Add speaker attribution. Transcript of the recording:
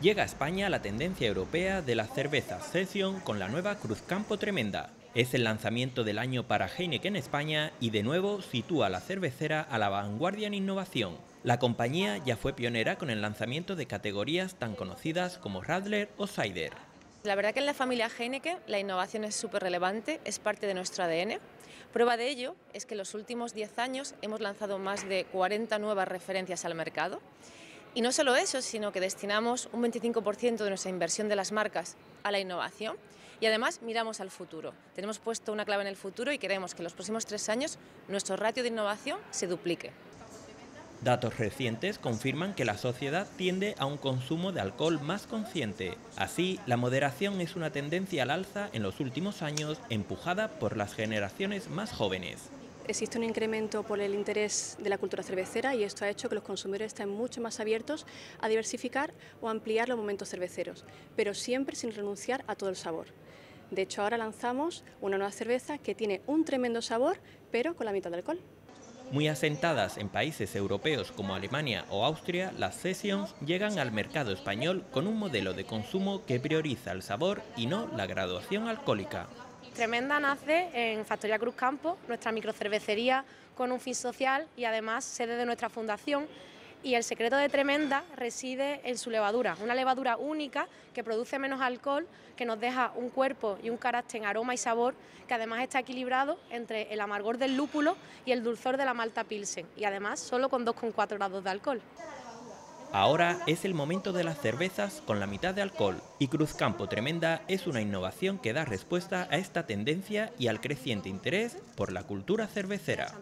Speaker 1: Llega a España la tendencia europea de la cerveza Session con la nueva Cruz Campo Tremenda. Es el lanzamiento del año para Heineken en España y de nuevo sitúa a la cervecera a la vanguardia en innovación. La compañía ya fue pionera con el lanzamiento de categorías tan conocidas como Radler o Cider.
Speaker 2: La verdad que en la familia Heineken la innovación es súper relevante, es parte de nuestro ADN. Prueba de ello es que en los últimos 10 años hemos lanzado más de 40 nuevas referencias al mercado y no solo eso, sino que destinamos un 25% de nuestra inversión de las marcas a la innovación y además miramos al futuro. Tenemos puesto una clave en el futuro y queremos que en los próximos tres años nuestro ratio de innovación se duplique.
Speaker 1: Datos recientes confirman que la sociedad tiende a un consumo de alcohol más consciente. Así, la moderación es una tendencia al alza en los últimos años empujada por las generaciones más jóvenes
Speaker 3: existe un incremento por el interés de la cultura cervecera y esto ha hecho que los consumidores estén mucho más abiertos a diversificar o ampliar los momentos cerveceros, pero siempre sin renunciar a todo el sabor. De hecho, ahora lanzamos una nueva cerveza que tiene un tremendo sabor, pero con la mitad de alcohol.
Speaker 1: Muy asentadas en países europeos como Alemania o Austria, las Sessions llegan al mercado español con un modelo de consumo que prioriza el sabor y no la graduación alcohólica.
Speaker 4: Tremenda nace en Factoría Cruz Campo, nuestra microcervecería con un fin social y además sede de nuestra fundación. Y el secreto de Tremenda reside en su levadura, una levadura única que produce menos alcohol, que nos deja un cuerpo y un carácter en aroma y sabor, que además está equilibrado entre el amargor del lúpulo y el dulzor de la malta pilsen, y además solo con 2,4 grados de alcohol.
Speaker 1: Ahora es el momento de las cervezas con la mitad de alcohol y Cruzcampo Tremenda es una innovación que da respuesta a esta tendencia y al creciente interés por la cultura cervecera.